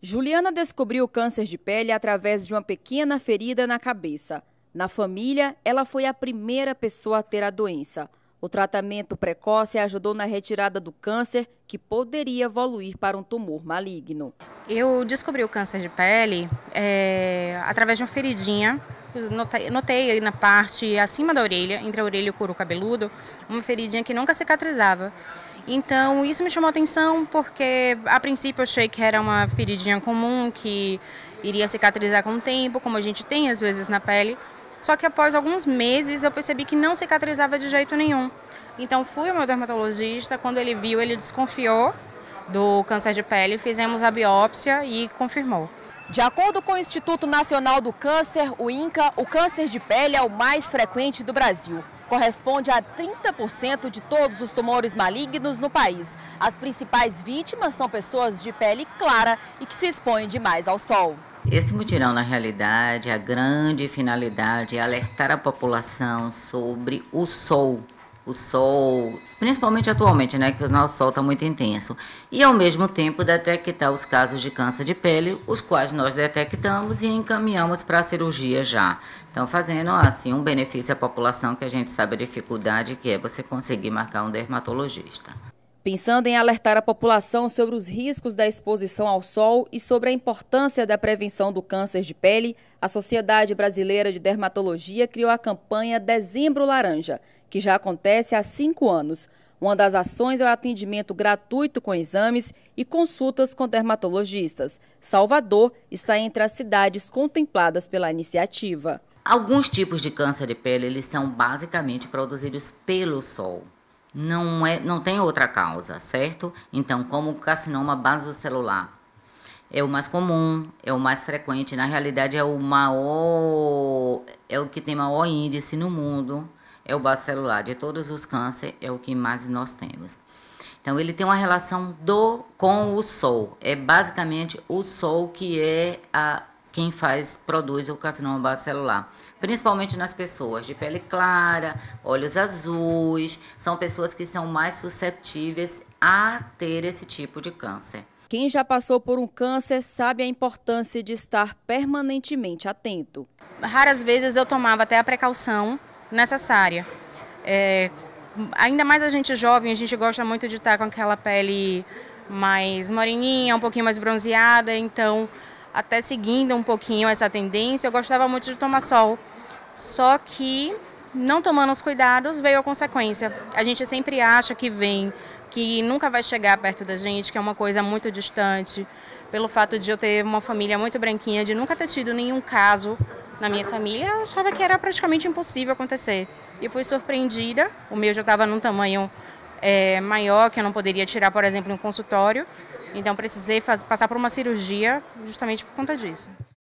Juliana descobriu o câncer de pele através de uma pequena ferida na cabeça. Na família, ela foi a primeira pessoa a ter a doença. O tratamento precoce ajudou na retirada do câncer, que poderia evoluir para um tumor maligno. Eu descobri o câncer de pele é, através de uma feridinha. Notei, notei na parte acima da orelha, entre a orelha e o couro cabeludo, uma feridinha que nunca cicatrizava. Então, isso me chamou atenção porque, a princípio, eu achei que era uma feridinha comum que iria cicatrizar com o tempo, como a gente tem às vezes na pele. Só que após alguns meses eu percebi que não cicatrizava de jeito nenhum. Então, fui ao meu dermatologista. Quando ele viu, ele desconfiou do câncer de pele, fizemos a biópsia e confirmou. De acordo com o Instituto Nacional do Câncer, o INCA, o câncer de pele é o mais frequente do Brasil corresponde a 30% de todos os tumores malignos no país. As principais vítimas são pessoas de pele clara e que se expõem demais ao sol. Esse mutirão, na realidade, a grande finalidade é alertar a população sobre o sol o sol, principalmente atualmente, né, que o nosso sol está muito intenso, e ao mesmo tempo detectar os casos de câncer de pele, os quais nós detectamos e encaminhamos para a cirurgia já. Então, fazendo assim um benefício à população, que a gente sabe a dificuldade que é você conseguir marcar um dermatologista. Pensando em alertar a população sobre os riscos da exposição ao sol e sobre a importância da prevenção do câncer de pele, a Sociedade Brasileira de Dermatologia criou a campanha Dezembro Laranja, que já acontece há cinco anos. Uma das ações é o atendimento gratuito com exames e consultas com dermatologistas. Salvador está entre as cidades contempladas pela iniciativa. Alguns tipos de câncer de pele eles são basicamente produzidos pelo sol não, é, não tem outra causa, certo? Então, como o carcinoma basocelular é o mais comum, é o mais frequente, na realidade é o maior, é o que tem maior índice no mundo, é o basocelular. De todos os cânceres, é o que mais nós temos. Então, ele tem uma relação do com o sol. É basicamente o sol que é a quem faz, produz o carcinoma basocelular. Principalmente nas pessoas de pele clara, olhos azuis, são pessoas que são mais suscetíveis a ter esse tipo de câncer. Quem já passou por um câncer sabe a importância de estar permanentemente atento. Raras vezes eu tomava até a precaução necessária. É, ainda mais a gente jovem, a gente gosta muito de estar com aquela pele mais moreninha, um pouquinho mais bronzeada, então até seguindo um pouquinho essa tendência, eu gostava muito de tomar sol. Só que não tomando os cuidados veio a consequência. A gente sempre acha que vem, que nunca vai chegar perto da gente, que é uma coisa muito distante. Pelo fato de eu ter uma família muito branquinha, de nunca ter tido nenhum caso na minha família, eu achava que era praticamente impossível acontecer. E fui surpreendida. O meu já estava num tamanho é, maior, que eu não poderia tirar, por exemplo, em um consultório. Então precisei passar por uma cirurgia justamente por conta disso.